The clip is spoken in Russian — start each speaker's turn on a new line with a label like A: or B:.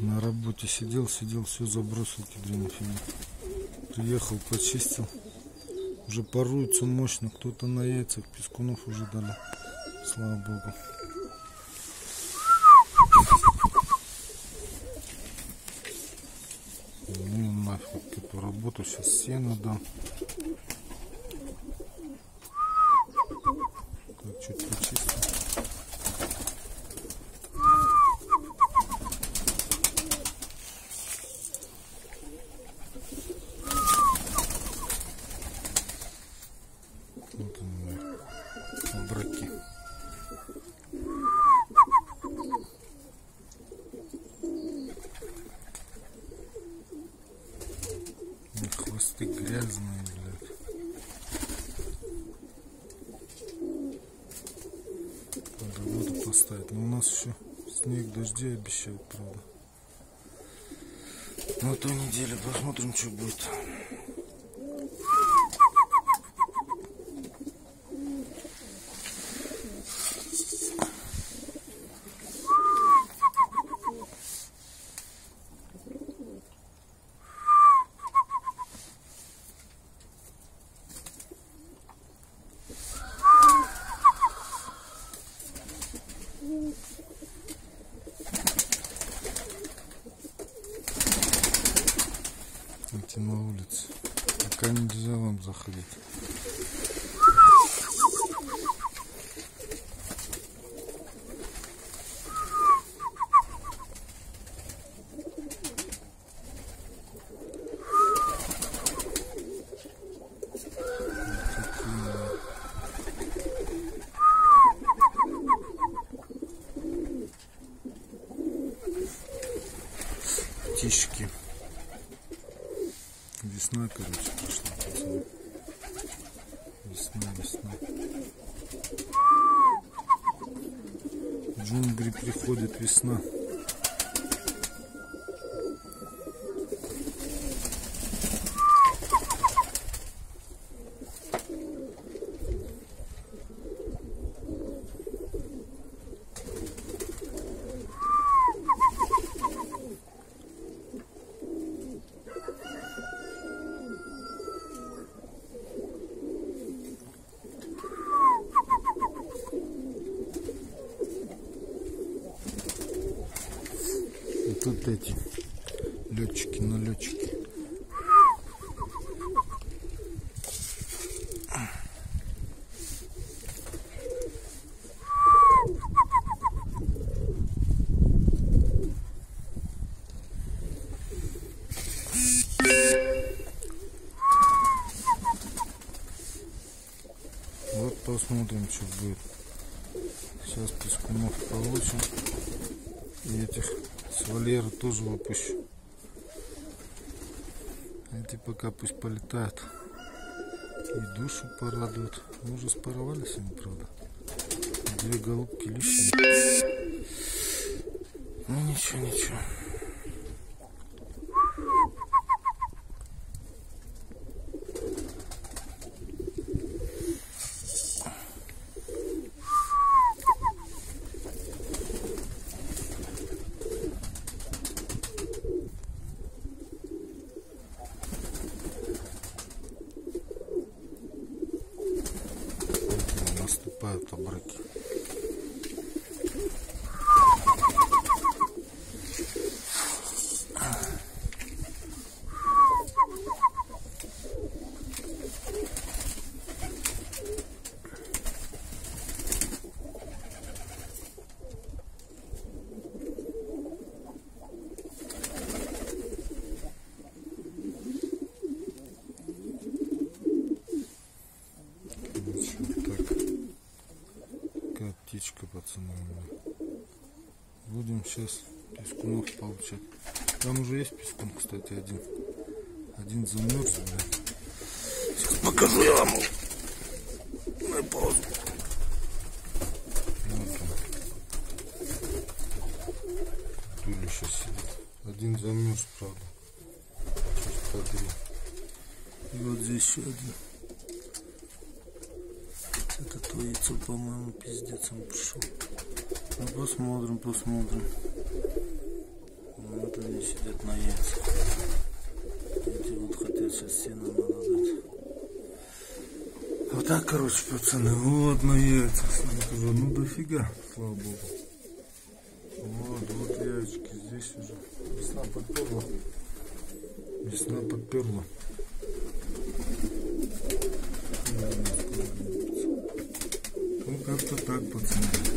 A: На работе сидел, сидел, все забросил кедрина. Приехал, почистил. Уже поруется мощно. Кто-то на яйцах пескунов уже дали. Слава богу. Ну нафиг эту работу. Сейчас сено дам. Так, чуть почистил. Вот они мои обраки. И хвосты грязные, блядь. Надо воду поставить. Но у нас еще снег, дожди обещают, правда. На той неделе посмотрим, что будет. Идти на улице. Пока нельзя вам заходить. Птички. Весна, короче, пошла. Весна, весна. Джунгли приходит весна. И тут эти летчики, налетчики. Вот посмотрим, что будет. Сейчас пескунов получим. И этих с вольера тоже выпущу. Эти пока пусть полетают. И душу порадуют. Мы уже спаровали сегодня, правда. Две голубки лишние. Ну ничего, ничего. У меня. Будем сейчас пескунов получать. Там уже есть пескун, кстати, один. Один замерз. Сейчас покажу я вам. На паузу. Тулище сидит. Один замерз, правда. Сейчас подри. И вот здесь еще один. Это то яйцо, по-моему, пиздец он пришел. Ну посмотрим, посмотрим. Вот они сидят на яйцах. Эти вот хотят сейчас сено надо. Вот так, короче, пацаны, вот на яйцах. Ну дофига, слава богу. Вот, вот яички здесь уже. Весна подперла. Весна подперла. Ну, как-то так, пацаны.